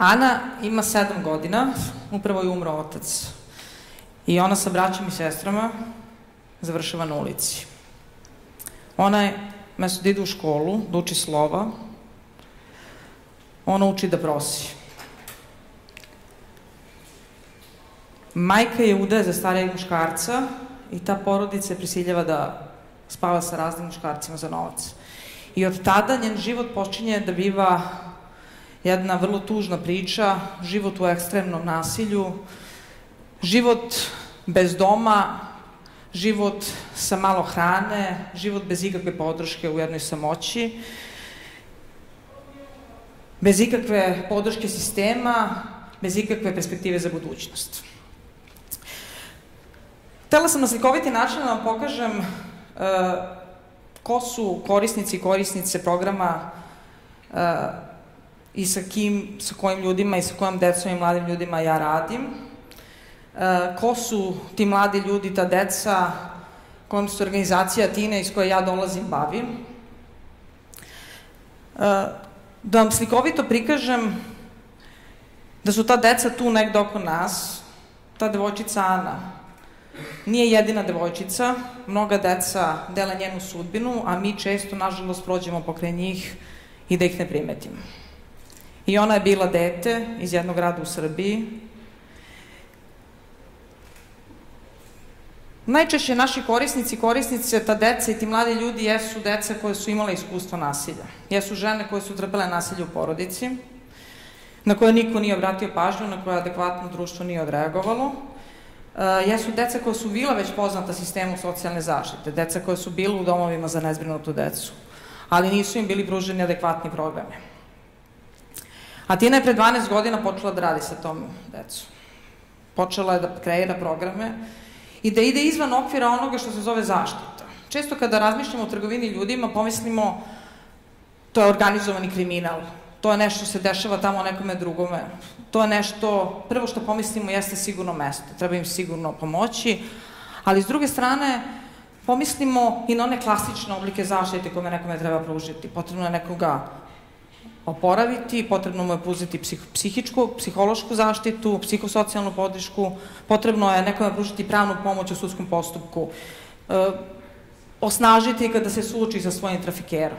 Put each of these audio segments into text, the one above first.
Ana ima sedam godina, upravo je umro otac. I ona sa braćom i sestrama završava na ulici. Ona je, mesto da ide u školu, da uči slova, ona uči da prosi. Majka je udaje za starijeg muškarca i ta porodica je prisiljava da spava sa raznim muškarcima za novac. I od tada njen život počinje da biva jedna vrlo tužna priča, život u ekstremnom nasilju, život bez doma, život sa malo hrane, život bez ikakve podrške u jednoj samoći, bez ikakve podrške sistema, bez ikakve perspektive za budućnost. Htela sam na slikoviti način da vam pokažem uh, ko su korisnici i korisnice programa uh, i sa kim, sa kojim ljudima i sa kojom decom i mladim ljudima ja radim. Uh, ko su ti mladi ljudi, ta deca, kojom se organizacija Tine iz koje ja dolazim bavim. Uh, da vam slikovito prikažem da su ta deca tu negde oko nas, ta devojčica Ana, Nije jedina devojčica, mnoga deca dele njenu sudbinu, a mi često, nažalost, prođemo pokraj njih i da ih ne primetimo. I ona je bila dete iz jednog grada u Srbiji. Najčešće naši korisnici, korisnice, ta deca i ti mladi ljudi jesu deca koje su imale iskustvo nasilja. Jesu žene koje su trpele nasilje u porodici, na koje niko nije obratio pažnju, na koje adekvatno društvo nije odreagovalo, Uh, jesu deca koja su bila već poznata sistemu socijalne zaštite, deca koja su bila u domovima za nezbrinutu decu, ali nisu im bili pruženi adekvatni programe. A Tina je pre 12 godina počela da radi sa tom decom. Počela je da kreira programe i da ide izvan okvira onoga što se zove zaštita. Često kada razmišljamo o trgovini ljudima, pomislimo to je organizovani kriminal, to je nešto se dešava tamo nekome drugome. To je nešto, prvo što pomislimo jeste sigurno mesto, treba im sigurno pomoći, ali s druge strane pomislimo i na one klasične oblike zaštite koje nekome treba pružiti. Potrebno je nekoga oporaviti, potrebno mu je pružiti psih, psihičku, psihološku zaštitu, psihosocijalnu podršku, potrebno je nekome pružiti pravnu pomoć u sudskom postupku, e, osnažiti kada se suoči sa svojim trafikerom.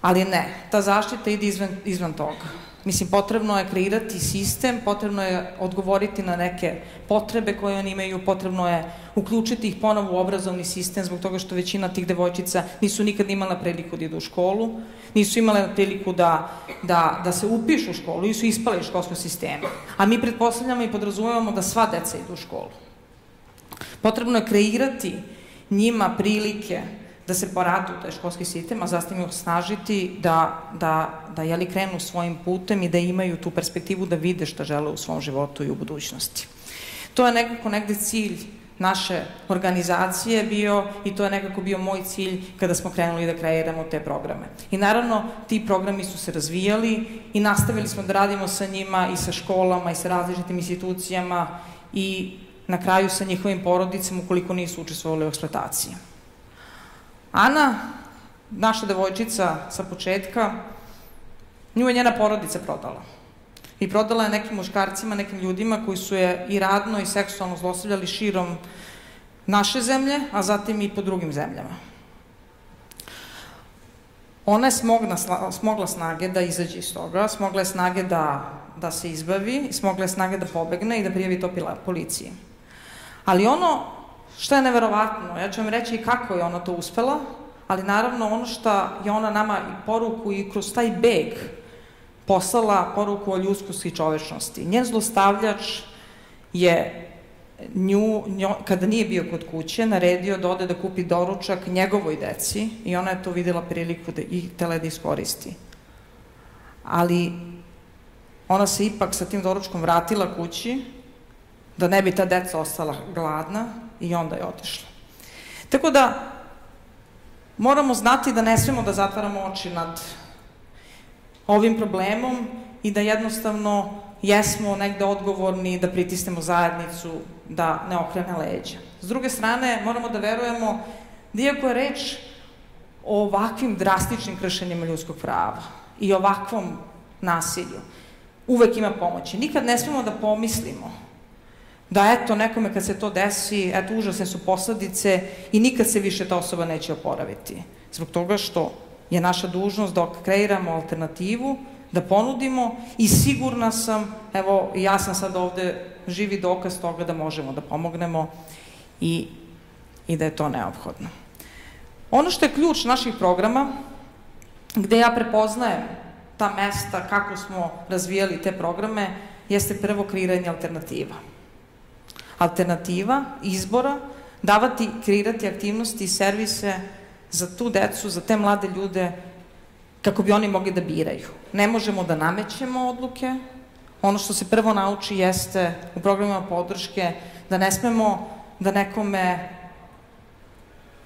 Ali ne, ta zaštita ide izvan, izvan toga. Mislim, potrebno je kreirati sistem, potrebno je odgovoriti na neke potrebe koje oni imaju, potrebno je uključiti ih ponovo u obrazovni sistem zbog toga što većina tih devojčica nisu nikad imala priliku da idu u školu, nisu imale priliku da, da, da se upišu u školu i su ispali iz školskog sistema. A mi pretpostavljamo i podrazumevamo da sva deca idu u školu. Potrebno je kreirati njima prilike da se poradu u taj školski sistem, a zastavim ih snažiti da, da, da jeli, krenu svojim putem i da imaju tu perspektivu da vide šta žele u svom životu i u budućnosti. To je nekako negde cilj naše organizacije bio i to je nekako bio moj cilj kada smo krenuli da kreiramo te programe. I naravno, ti programi su se razvijali i nastavili smo da radimo sa njima i sa školama i sa različitim institucijama i na kraju sa njihovim porodicama ukoliko nisu učestvovali u eksploataciji. Ana, naša devojčica sa početka, nju je njena porodica prodala. I prodala je nekim muškarcima, nekim ljudima koji su je i radno i seksualno zlostavljali širom naše zemlje, a zatim i po drugim zemljama. Ona je smogla, smogla snage da izađe iz toga, smogla je snage da, da se izbavi, smogla je snage da pobegne i da prijavi to policiji. Ali ono Šta je neverovatno? Ja ću vam reći i kako je ona to uspela, ali naravno ono što je ona nama i poruku i kroz taj beg poslala poruku o ljudskosti i čovečnosti. Njen zlostavljač je nju, njo, kada nije bio kod kuće, naredio da ode da kupi doručak njegovoj deci i ona je to videla priliku da ih tele da iskoristi. Ali ona se ipak sa tim doručkom vratila kući, da ne bi ta deca ostala gladna, i onda je otišla. Tako da, moramo znati da ne smemo da zatvaramo oči nad ovim problemom i da jednostavno jesmo negde odgovorni da pritisnemo zajednicu da ne okrene leđa. S druge strane, moramo da verujemo da iako je reč o ovakvim drastičnim kršenjima ljudskog prava i ovakvom nasilju, uvek ima pomoći. Nikad ne smemo da pomislimo da eto nekome kad se to desi, eto užasne su posledice i nikad se više ta osoba neće oporaviti. Zbog toga što je naša dužnost da kreiramo alternativu, da ponudimo i sigurna sam, evo ja sam sad ovde živi dokaz toga da možemo da pomognemo i, i da je to neophodno. Ono što je ključ naših programa, gde ja prepoznajem ta mesta, kako smo razvijali te programe, jeste prvo kreiranje alternativa. Alternativa, izbora, davati, kreirati aktivnosti i servise za tu decu, za te mlade ljude, kako bi oni mogli da biraju. Ne možemo da namećemo odluke, ono što se prvo nauči jeste u programima podrške da ne smemo da nekome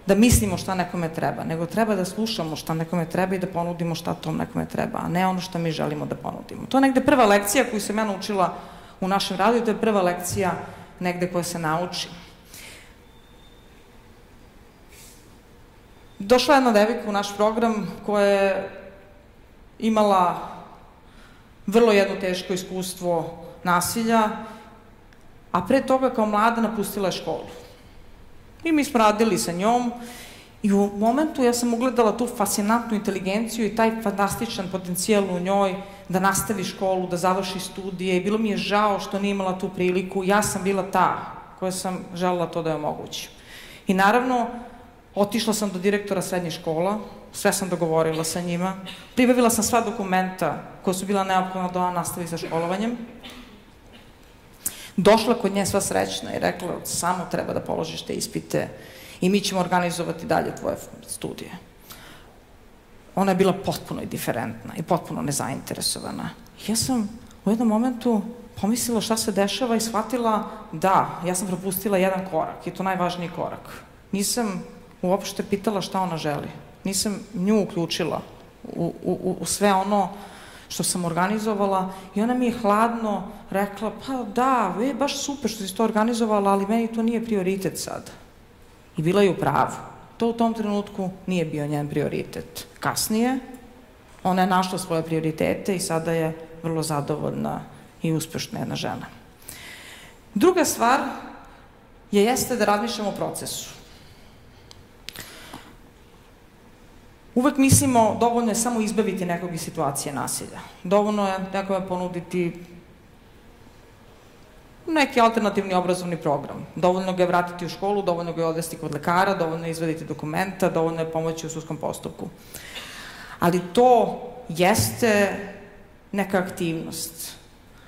da mislimo šta nekome treba, nego treba da slušamo šta nekome treba i da ponudimo šta tom nekome treba, a ne ono što mi želimo da ponudimo. To je negde prva lekcija koju sam ja naučila u našem radu i to je prva lekcija negde koja se nauči. Došla jedna devika u naš program koja je imala vrlo jedno teško iskustvo nasilja, a pre toga kao mlada napustila je školu. I mi smo radili sa njom i u momentu ja sam ugledala tu fascinantnu inteligenciju i taj fantastičan potencijal u njoj da nastavi školu, da završi studije i bilo mi je žao što nije imala tu priliku. Ja sam bila ta koja sam želela to da je omogućim. I naravno, otišla sam do direktora srednje škola, sve sam dogovorila sa njima, pribavila sam sva dokumenta koja su bila neophodna da ona nastavi sa školovanjem, došla kod nje sva srećna i rekla samo treba da položiš te ispite i mi ćemo organizovati dalje tvoje studije. Ona je bila potpuno indiferentna i potpuno nezainteresovana. Ja sam u jednom momentu pomislila šta se dešava i shvatila da, ja sam propustila jedan korak i to najvažniji korak. Nisam uopšte pitala šta ona želi. Nisam nju uključila u, u, u sve ono što sam organizovala i ona mi je hladno rekla, pa da, je baš super što si to organizovala, ali meni to nije prioritet sad. I bila je u pravu. To u tom trenutku nije bio njen prioritet. Kasnije, ona je našla svoje prioritete i sada je vrlo zadovoljna i uspešna jedna žena. Druga stvar je jeste da razmišljamo o procesu. Uvek mislimo dovoljno je samo izbaviti nekog iz situacije nasilja. Dovoljno je nekome ponuditi neki alternativni obrazovni program. Dovoljno ga je vratiti u školu, dovoljno ga je odvesti kod lekara, dovoljno je izvaditi dokumenta, dovoljno je pomoći u sudskom postupku. Ali to jeste neka aktivnost,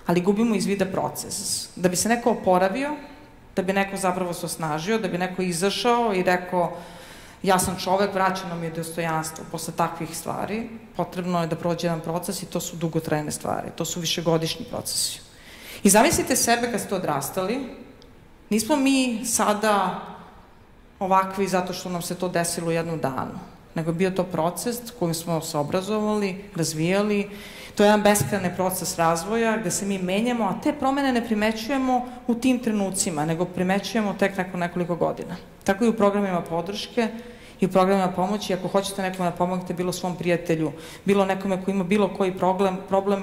ali gubimo iz vida proces. Da bi se neko oporavio, da bi neko zapravo se osnažio, da bi neko izašao i rekao ja sam čovek, vraćeno mi je dostojanstvo posle takvih stvari, potrebno je da prođe jedan proces i to su dugotrajne stvari, to su višegodišnji procesi. I zamislite sebe kad ste odrastali, nismo mi sada ovakvi zato što nam se to desilo u jednom danu, nego je bio to proces kojim smo se obrazovali, razvijali, to je jedan beskrane proces razvoja gde se mi menjamo, a te promene ne primećujemo u tim trenucima, nego primećujemo tek nakon nekoliko godina. Tako i u programima podrške i u programima pomoći, ako hoćete nekome da pomognete bilo svom prijatelju, bilo nekome ko ima bilo koji problem, problem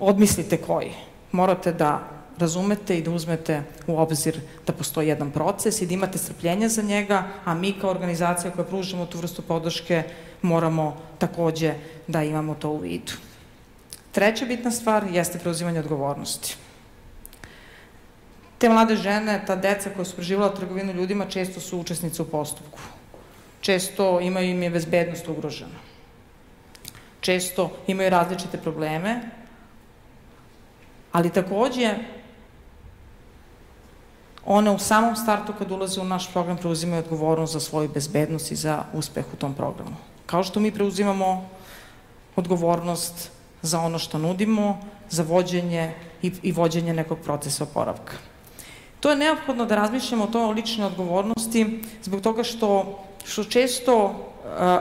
odmislite koji. Morate da razumete i da uzmete u obzir da postoji jedan proces i da imate strpljenja za njega, a mi kao organizacija koja pružamo tu vrstu podrške moramo takođe da imamo to u vidu. Treća bitna stvar jeste preuzimanje odgovornosti. Te mlade žene, ta deca koja su preživala trgovinu ljudima, često su učesnice u postupku. Često imaju im je bezbednost ugrožena. Često imaju različite probleme, ali takođe one u samom startu kad ulaze u naš program preuzimaju odgovornost za svoju bezbednost i za uspeh u tom programu. Kao što mi preuzimamo odgovornost za ono što nudimo, za vođenje i, i vođenje nekog procesa oporavka. To je neophodno da razmišljamo o toj ličnoj odgovornosti zbog toga što, što često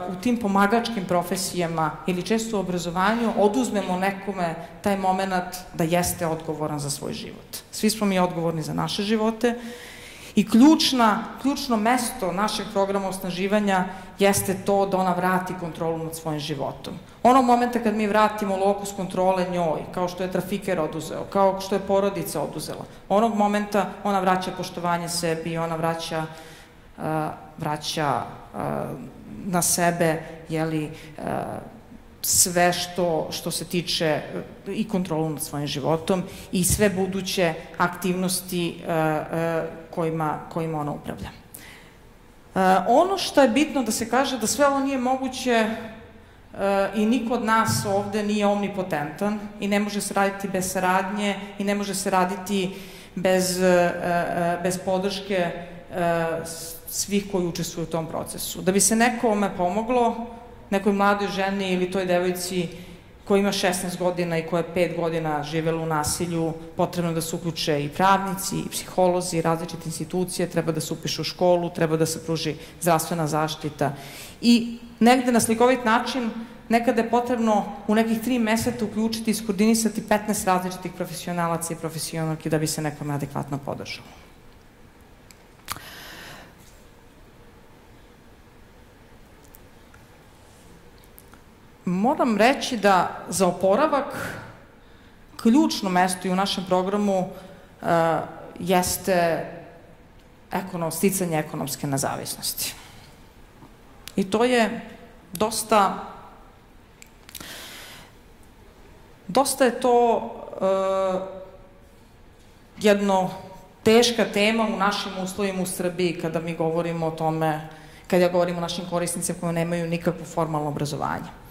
u tim pomagačkim profesijama ili često u obrazovanju oduzmemo nekome taj moment da jeste odgovoran za svoj život. Svi smo mi odgovorni za naše živote I ključna, ključno mesto našeg programa osnaživanja jeste to da ona vrati kontrolu nad svojim životom. Onog momenta kad mi vratimo lokus kontrole njoj, kao što je trafiker oduzeo, kao što je porodica oduzela, onog momenta ona vraća poštovanje sebi, ona vraća, uh, vraća uh, na sebe, jeli, uh, sve što, što se tiče e, i kontrolu nad svojim životom i sve buduće aktivnosti uh, kojima, kojima ona upravlja. Ono što je bitno da se kaže da sve ovo nije moguće i niko od nas ovde nije omnipotentan i ne može se raditi bez saradnje i ne može se raditi bez, bez podrške svih koji učestvuju u tom procesu. Da bi se nekome pomoglo, nekoj mladoj ženi ili toj devojci koja ima 16 godina i koja je 5 godina živela u nasilju, potrebno da se uključe i pravnici, i psiholozi, i različite institucije, treba da se upiše u školu, treba da se pruži zdravstvena zaštita. I negde na slikovit način nekada je potrebno u nekih tri meseca uključiti i skoordinisati 15 različitih profesionalaca i profesionalki da bi se nekome adekvatno podržalo. Moram reći da za oporavak ključno mesto i u našem programu uh, jeste ekonom, sticanje ekonomske nezavisnosti. I to je dosta dosta je to uh, jedno teška tema u našim uslovima u Srbiji kada mi govorimo o tome, kada ja govorim o našim korisnicima koji nemaju nikakvo formalno obrazovanje.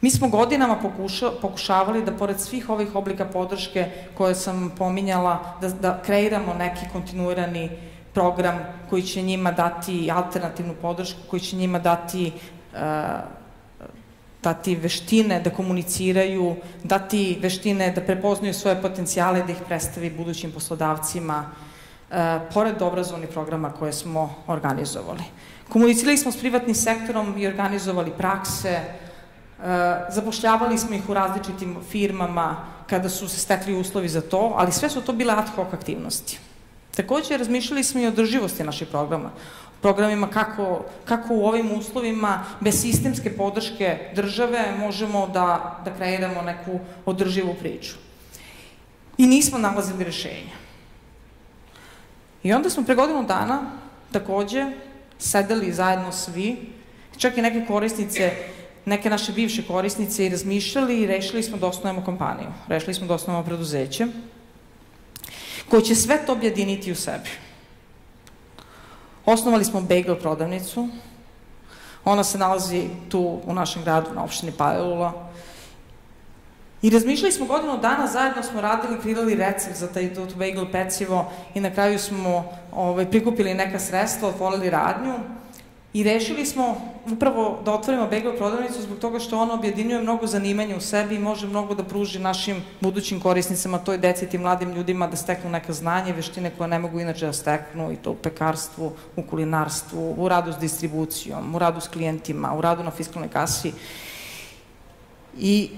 Mi smo godinama pokuša, pokušavali da pored svih ovih oblika podrške koje sam pominjala, da, da kreiramo neki kontinuirani program koji će njima dati alternativnu podršku, koji će njima dati uh, dati veštine da komuniciraju, dati veštine da prepoznaju svoje potencijale, da ih predstavi budućim poslodavcima, uh, pored obrazovnih programa koje smo organizovali. Komunicirali smo s privatnim sektorom i organizovali prakse, Eh, zapošljavali smo ih u različitim firmama kada su se stekli uslovi za to, ali sve su to bile ad hoc aktivnosti. Takođe, razmišljali smo i o drživosti naših programa. Programima kako, kako u ovim uslovima bez sistemske podrške države možemo da, da kreiramo neku održivu priču. I nismo nalazili rešenja. I onda smo pre godinu dana takođe sedeli zajedno svi, čak i neke korisnice neke naše bivše korisnice i razmišljali i rešili smo da osnovimo kompaniju. Rešili smo da osnovimo preduzeće koje će sve to objediniti u sebi. Osnovali smo bagel prodavnicu. Ona se nalazi tu u našem gradu na opštini Pajlula. I razmišljali smo godinu dana, zajedno smo radili, kreirali recept za taj bagel pecivo i na kraju smo ovaj, prikupili neka sredstva, otvorili radnju I rešili smo upravo da otvorimo Begel prodavnicu zbog toga što ona objedinjuje mnogo zanimanja u sebi i može mnogo da pruži našim budućim korisnicama, toj deci tim mladim ljudima da steknu neka znanje, veštine koje ne mogu inače da steknu i to u pekarstvu, u kulinarstvu, u radu s distribucijom, u radu s klijentima, u radu na fiskalnoj kasi. I,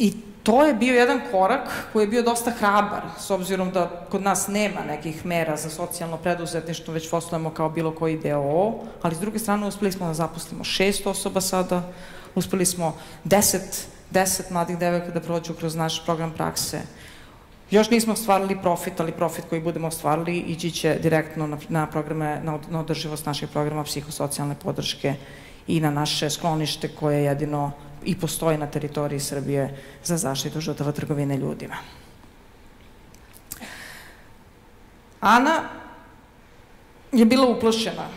i to je bio jedan korak koji je bio dosta hrabar, s obzirom da kod nas nema nekih mera za socijalno preduzetništvo, već poslujemo kao bilo koji DOO, ali s druge strane uspeli smo da zaposlimo šest osoba sada, uspeli smo deset, deset mladih devojka da prođu kroz naš program prakse. Još nismo ostvarili profit, ali profit koji budemo ostvarili ići će direktno na, na programe, na, na održivost naših programa psihosocijalne podrške i na naše sklonište koje je jedino i postoji na teritoriji Srbije za zaštitu žrtava trgovine ljudima. Ana je bila uplašena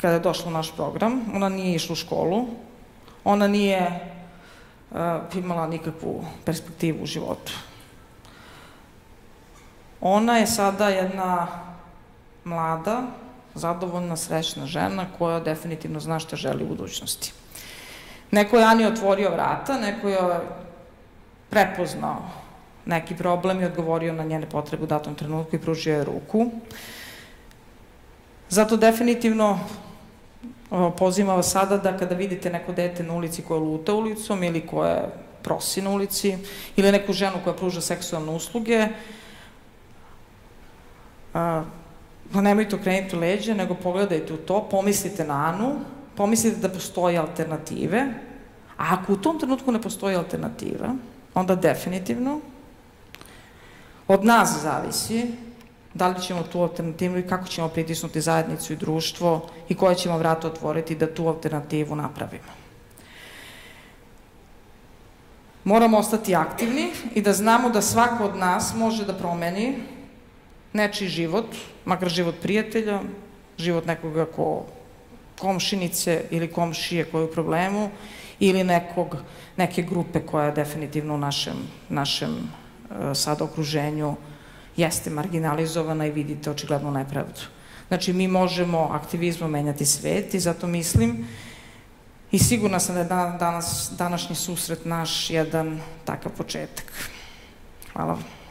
kada je došla u naš program. Ona nije išla u školu. Ona nije uh, imala nikakvu perspektivu u životu. Ona je sada jedna mlada, zadovoljna, srećna žena koja definitivno zna šta želi u budućnosti. Neko je Ani otvorio vrata, neko je prepoznao neki problem i odgovorio na njene potrebe u datom trenutku i pružio je ruku. Zato definitivno pozivam vas sada da kada vidite neko dete na ulici koje luta ulicom ili koje prosi na ulici ili neku ženu koja pruža seksualne usluge, pa nemojte okrenuti leđe, nego pogledajte u to, pomislite na Anu, pomislite da postoje alternative, a ako u tom trenutku ne postoji alternativa, onda definitivno od nas zavisi da li ćemo tu alternativu i kako ćemo pritisnuti zajednicu i društvo i koje ćemo vrata otvoriti da tu alternativu napravimo. Moramo ostati aktivni i da znamo da svako od nas može da promeni nečiji život, makar život prijatelja, život nekoga ko komšinice ili komšije koji je u problemu ili nekog, neke grupe koja je definitivno u našem, našem e, sad okruženju jeste marginalizovana i vidite očigledno nepravdu. Znači, mi možemo aktivizmom menjati svet i zato mislim i sigurna sam da je danas, današnji susret naš jedan takav početak. Hvala vam.